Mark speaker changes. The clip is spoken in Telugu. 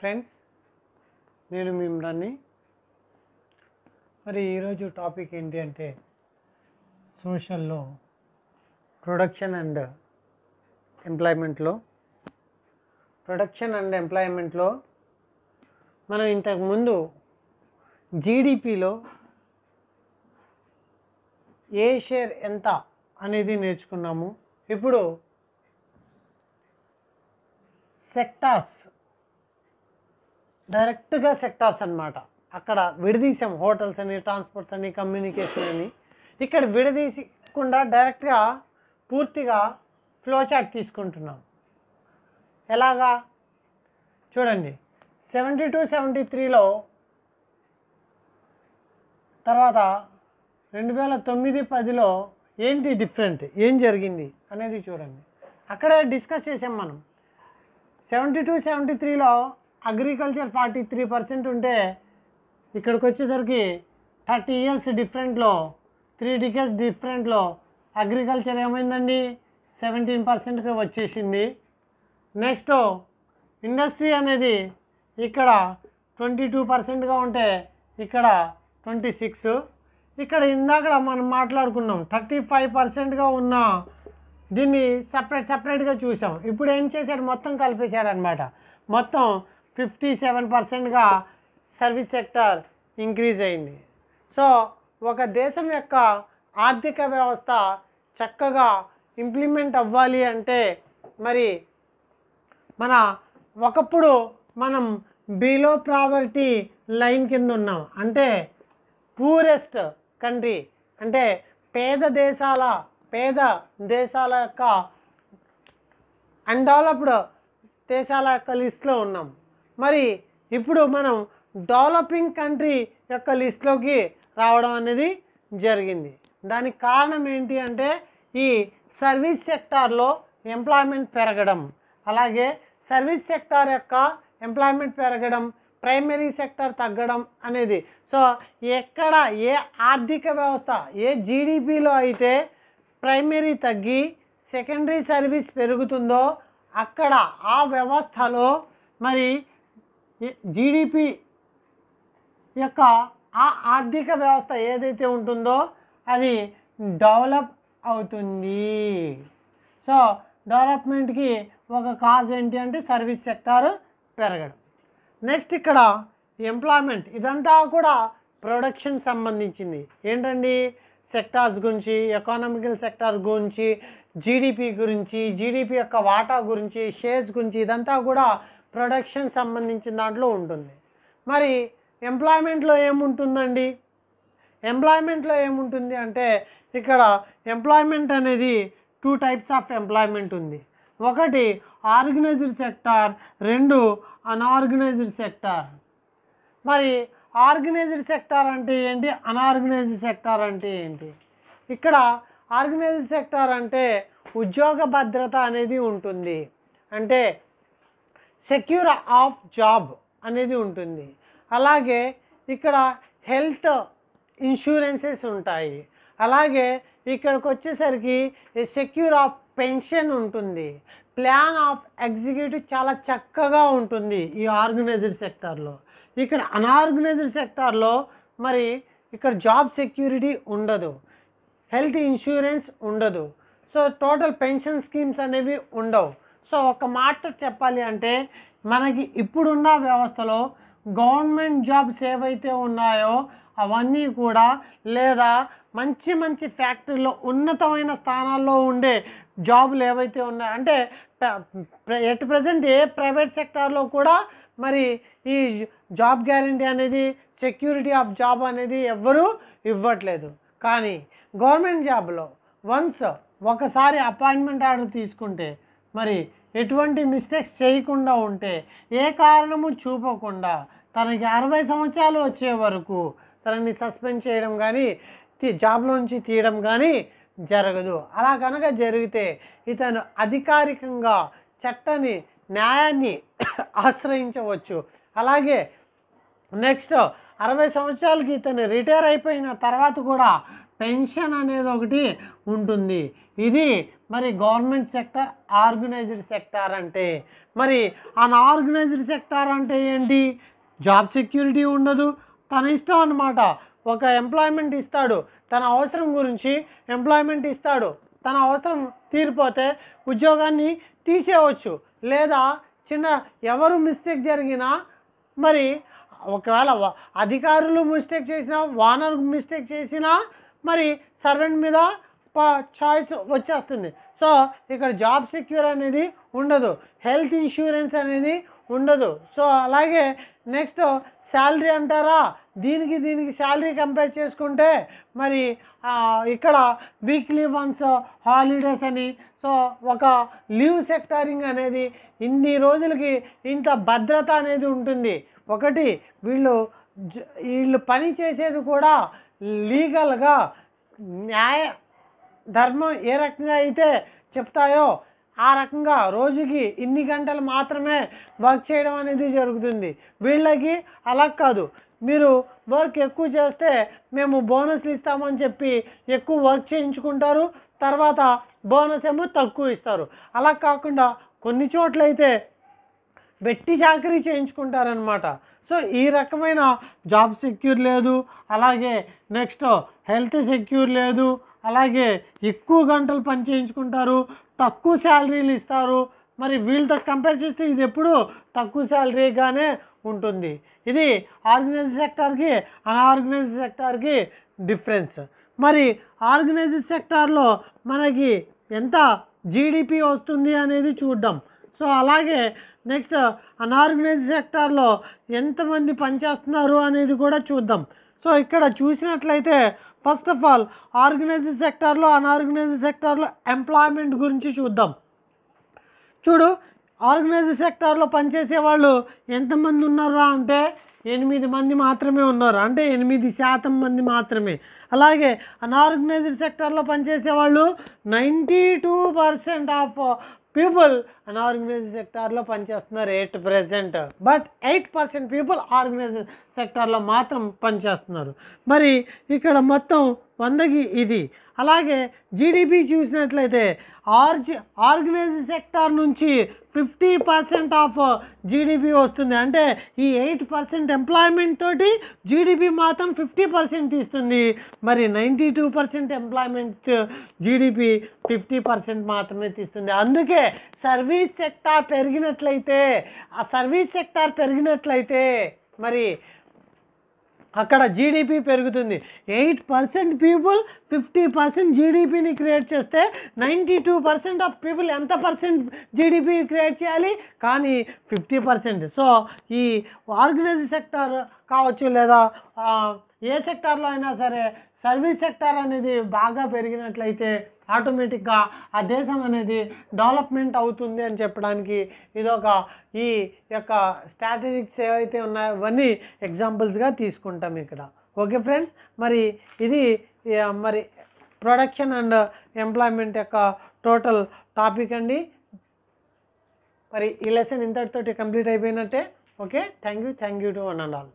Speaker 1: ఫ్రెండ్స్ నేను మిమ్మల్ని మరి ఈరోజు టాపిక్ ఏంటి అంటే సోషల్లో ప్రొడక్షన్ అండ్ ఎంప్లాయ్మెంట్లో. ప్రొడక్షన్ అండ్ ఎంప్లాయ్మెంట్లో మనం ఇంతకుముందు జీడిపిలో ఏ షేర్ ఎంత అనేది నేర్చుకున్నాము. ఇప్పుడు సెక్టార్స్ డైరెక్ట్గా సెక్టార్స్ అనమాట అక్కడ విడదీసాం హోటల్స్ అని ట్రాన్స్పోర్ట్స్ అని కమ్యూనికేషన్ అని. ఇక్కడ విడదీసకుండా డైరెక్ట్గా పూర్తిగా ఫ్లో చార్ట్ తీసుకుంటున్నాం. ఎలాగా? చూడండి. సెవెంటీ టూ సెవెంటీ త్రీలో తర్వాత రెండు వేల తొమ్మిది పదిలో ఏంటి డిఫరెంట్? ఏం జరిగింది అనేది చూడండి. అక్కడే డిస్కస్ చేసాం మనం. సెవెంటీ టూ సెవెంటీ త్రీలో అగ్రికల్చర్ ఫార్టీ త్రీ పర్సెంట్ ఉంటే ఇక్కడికి వచ్చేసరికి థర్టీ ఇయర్స్ డిఫరెంట్లో త్రీ డికేస్ డిఫరెంట్లో అగ్రికల్చర్ ఏమైందండి? సెవెంటీన్ పర్సెంట్కి వచ్చేసింది. నెక్స్ట్ ఇండస్ట్రీ అనేది ఇక్కడ ట్వంటీ టూ పర్సెంట్గా ఉంటే ఇక్కడ ట్వంటీ సిక్స్. ఇక్కడ ఇందాక మనం మాట్లాడుకున్నాం థర్టీ ఫైవ్ పర్సెంట్గా ఉన్న దీన్ని సపరేట్ సపరేట్గా చూసాం. ఇప్పుడు ఏం చేశాడు? మొత్తం కలిపేశాడనమాట మొత్తం ఫిఫ్టీ సెవెన్ పర్సెంట్గా సర్వీస్ సెక్టర్ ఇంక్రీజ్ అయింది. సో ఒక దేశం యొక్క ఆర్థిక వ్యవస్థ చక్కగా ఇంప్లిమెంట్ అవ్వాలి అంటే మరి మన ఒకప్పుడు మనం బిలో ప్రావర్టీ లైన్ కింద ఉన్నాం. అంటే పూరెస్ట్ కంట్రీ అంటే పేద దేశాల పేద దేశాల యొక్క అన్డెవలప్డ్ దేశాల యొక్క లిస్ట్లో ఉన్నాం. మరి ఇప్పుడు మనం డెవలపింగ్ కంట్రీ యొక్క లిస్ట్లోకి రావడం అనేది జరిగింది. దానికి కారణం ఏంటి అంటే ఈ సర్వీస్ సెక్టార్లో ఎంప్లాయ్మెంట్ పెరగడం అలాగే సర్వీస్ సెక్టార్ యొక్క ఎంప్లాయ్మెంట్ పెరగడం ప్రైమరీ సెక్టర్ తగ్గడం అనేది. సో ఎక్కడ ఏ ఆర్థిక వ్యవస్థ ఏ జీడిపిలో అయితే ప్రైమరీ తగ్గి సెకండరీ సర్వీస్ పెరుగుతుందో అక్కడ ఆ వ్యవస్థలో మరి జీడిపి యొక్క ఆ ఆర్థిక వ్యవస్థ ఏదైతే ఉంటుందో అది డెవలప్ అవుతుంది. సో డెవలప్మెంట్కి ఒక కాజ్ ఏంటి అంటే సర్వీస్ సెక్టార్ పెరగడం. నెక్స్ట్ ఇక్కడ ఎంప్లాయ్మెంట్ ఇదంతా కూడా ప్రొడక్షన్ సంబంధించింది. ఏంటండి? సెక్టార్స్ గురించి ఎకానమికల్ సెక్టార్ గురించి జీడిపి గురించి జీడిపి యొక్క వాటా గురించి షేర్స్ గురించి ఇదంతా కూడా ప్రొడక్షన్ సంబంధించిన దాంట్లో ఉంటుంది. మరి ఎంప్లాయ్మెంట్లో ఏముంటుందండి? ఎంప్లాయ్మెంట్లో ఏముంటుంది అంటే ఇక్కడ ఎంప్లాయ్మెంట్ అనేది టూ టైప్స్ ఆఫ్ ఎంప్లాయ్మెంట్ ఉంది. ఒకటి ఆర్గనైజ్డ్ సెక్టార్ రెండు అన్ఆర్గనైజ్డ్ సెక్టార్. మరి ఆర్గనైజ్డ్ సెక్టార్ అంటే ఏంటి? అన్ఆర్గనైజ్డ్ సెక్టార్ అంటే ఏంటి? ఇక్కడ ఆర్గనైజ్డ్ సెక్టార్ అంటే ఉద్యోగ భద్రత అనేది ఉంటుంది. అంటే సెక్యూర్ ఆఫ్ జాబ్ అనేది ఉంటుంది. అలాగే ఇక్కడ హెల్త్ ఇన్సూరెన్సెస్ ఉంటాయి. అలాగే ఇక్కడికి వచ్చేసరికి సెక్యూర్ ఆఫ్ పెన్షన్ ఉంటుంది. ప్లాన్ ఆఫ్ ఎగ్జిక్యూటివ్ చాలా చక్కగా ఉంటుంది ఈ ఆర్గనైజ్డ్ సెక్టార్లో. ఇక్కడ అన్ఆర్గనైజ్డ్ సెక్టార్లో మరి ఇక్కడ జాబ్ సెక్యూరిటీ ఉండదు. హెల్త్ ఇన్సూరెన్స్ ఉండదు. సో టోటల్ పెన్షన్ స్కీమ్స్ అనేవి ఉండవు. సో ఒక మాట చెప్పాలి అంటే మనకి ఇప్పుడున్న వ్యవస్థలో గవర్నమెంట్ జాబ్స్ ఏవైతే ఉన్నాయో అవన్నీ కూడా లేదా మంచి మంచి ఫ్యాక్టరీలో ఉన్నతమైన స్థానాల్లో ఉండే జాబులు ఏవైతే ఉన్నాయో అంటే ఎట్ ప్రజెంట్ ఏ ప్రైవేట్ సెక్టార్లో కూడా మరి ఈ జాబ్ గ్యారంటీ అనేది సెక్యూరిటీ ఆఫ్ జాబ్ అనేది ఎవ్వరూ ఇవ్వట్లేదు. కానీ గవర్నమెంట్ జాబ్లో వన్స్ ఒకసారి అపాయింట్మెంట్ ఆర్డర్ తీసుకుంటే మరి ఎటువంటి మిస్టేక్స్ చేయకుండా ఉంటే ఏ కారణము చూపకుండా తనకి అరవై సంవత్సరాలు వచ్చే వరకు తనని సస్పెండ్ చేయడం కానీ జాబ్లో నుంచి తీయడం కానీ జరగదు. అలా కనుక జరిగితే ఇతను అధికారికంగా చట్టని న్యాయాన్ని ఆశ్రయించవచ్చు. అలాగే నెక్స్ట్ అరవై సంవత్సరాలకి ఇతను రిటైర్ అయిపోయిన తర్వాత కూడా పెన్షన్ అనేది ఒకటి ఉంటుంది. ఇది మరి గవర్నమెంట్ సెక్టర్ ఆర్గనైజ్డ్ సెక్టార్ అంటే మరి అన్ఆర్గనైజ్డ్ సెక్టార్ అంటే ఏంటి? జాబ్ సెక్యూరిటీ ఉండదు. తన ఇష్టం అన్నమాట. ఒక ఎంప్లాయ్మెంట్ ఇస్తాడు తన అవసరం గురించి ఎంప్లాయ్మెంట్ ఇస్తాడు. తన అవసరం తీరిపోతే ఉద్యోగాన్ని తీసేయవచ్చు. లేదా చిన్న ఎవరు మిస్టేక్ జరిగినా మరి ఒకవేళ అధికారులు మిస్టేక్ చేసినా వానర్ మిస్టేక్ చేసినా మరి సర్వెంట్ మీద చాయిస్ వచ్చేస్తుంది. సో ఇక్కడ జాబ్ సెక్యూర్ అనేది ఉండదు. హెల్త్ ఇన్సూరెన్స్ అనేది ఉండదు. సో అలాగే నెక్స్ట్ శాలరీ అంటారా? దీనికి దీనికి శాలరీ కంపేర్ చేసుకుంటే మరి ఇక్కడ వీక్లీ వన్స్ హాలిడేస్ అని సో ఒక లీవ్ సెక్టారింగ్ అనేది ఇన్ని రోజులకి ఇంత భద్రత అనేది ఉంటుంది. ఒకటి వీళ్ళు వీళ్ళు పని చేసేది కూడా లీగల్గా న్యాయ ధర్మం ఏ రకంగా అయితే చెప్తాయో ఆ రకంగా రోజుకి ఇన్ని గంటలు మాత్రమే వర్క్ చేయడం అనేది జరుగుతుంది. వీళ్ళకి అలా కాదు. మీరు వర్క్ ఎక్కువ చేస్తే మేము బోనస్లు ఇస్తామని చెప్పి ఎక్కువ వర్క్ చేయించుకుంటారు. తర్వాత బోనస్ ఏమో తక్కువ ఇస్తారు. అలా కాకుండా కొన్ని చోట్లయితే వెట్టి చాకరీ చేయించుకుంటారనమాట సో ఈ రకమైన జాబ్ సెక్యూర్ లేదు. అలాగే నెక్స్ట్ హెల్త్ సెక్యూర్ లేదు. అలాగే ఎక్కువ గంటలు పని చేయించుకుంటారు తక్కువ శాలరీలు ఇస్తారు. మరి వీళ్ళతో కంపేర్ చేస్తే ఇది ఎప్పుడు తక్కువ శాలరీగానే ఉంటుంది. ఇది ఆర్గనైజ్ సెక్టార్కి అన్ఆర్గనైజ్ సెక్టార్కి డిఫరెన్స్ మరి ఆర్గనైజ్ సెక్టార్లో మనకి ఎంత జీడిపి వస్తుంది అనేది చూద్దాం. సో అలాగే నెక్స్ట్ అన్ఆర్గనైజ్ సెక్టార్లో ఎంతమంది పనిచేస్తున్నారు అనేది కూడా చూద్దాం. సో ఇక్కడ చూసినట్లయితే ఫస్ట్ ఆఫ్ ఆల్ ఆర్గనైజ్డ్ సెక్టార్లో అన్ఆర్గనైజ్డ్ సెక్టార్లో ఎంప్లాయ్మెంట్ గురించి చూద్దాం. చూడు ఆర్గనైజ్డ్ సెక్టార్లో పనిచేసే వాళ్ళు ఎంతమంది ఉన్నారా అంటే ఎనిమిది మంది మాత్రమే ఉన్నారు. అంటే ఎనిమిది శాతం మంది మాత్రమే. అలాగే అన్ఆర్గనైజ్డ్ సెక్టార్లో పనిచేసే వాళ్ళు ninety two percent of people unorganised సెక్టార్లో పనిచేస్తున్నారు eight present but eight percent people organised సెక్టార్లో మాత్రం పనిచేస్తున్నారు. మరి ఇక్కడ మొత్తం వందకి ఇది. అలాగే జీడిపి చూసినట్లయితే ఆర్జ్ ఆర్గనైజ్ సెక్టార్ నుంచి ఫిఫ్టీ పర్సెంట్ ఆఫ్ జీడిపి వస్తుంది. అంటే ఈ ఎయిట్ పర్సెంట్ ఎంప్లాయ్మెంట్ తోటి జీడిపి మాత్రం ఫిఫ్టీ పర్సెంట్ ఇస్తుంది మరి ninety two percent employment GDP fifty percent మాత్రమే తీస్తుంది. అందుకే సర్వీస్ సెక్టార్ పెరిగినట్లయితే ఆ సర్వీస్ సెక్టార్ పెరిగినట్లయితే మరి అక్కడ జీడిపి పెరుగుతుంది. Eight percent people fifty percent జీడిపిని create చేస్తే ninety two percent of people ఎంత పర్సెంట్ జీడిపి క్రియేట్ చేయాలి? కానీ ఫిఫ్టీ పర్సెంట్. సో ఈ ఆర్గనైజ్ సెక్టార్ కావచ్చు లేదా ఏ సెక్టార్లో అయినా సరే సర్వీస్ సెక్టార్ అనేది బాగా పెరిగినట్లయితే ఆటోమేటిక్గా ఆ దేశం అనేది డెవలప్మెంట్ అవుతుంది అని చెప్పడానికి ఇదొక ఈ యొక్క స్ట్రాటజిక్స్ ఏవైతే ఉన్నాయో ఇవన్నీ ఎగ్జాంపుల్స్గా తీసుకుంటాం ఇక్కడ. Okay friends? మరి ఇది మరి ప్రొడక్షన్ అండ్ ఎంప్లాయ్మెంట్ యొక్క టోటల్ టాపిక్ అండి. మరి ఈ లెసన్ ఇంతటితోటి కంప్లీట్ అయిపోయినట్టే. Okay? Thank you thank you to one and all.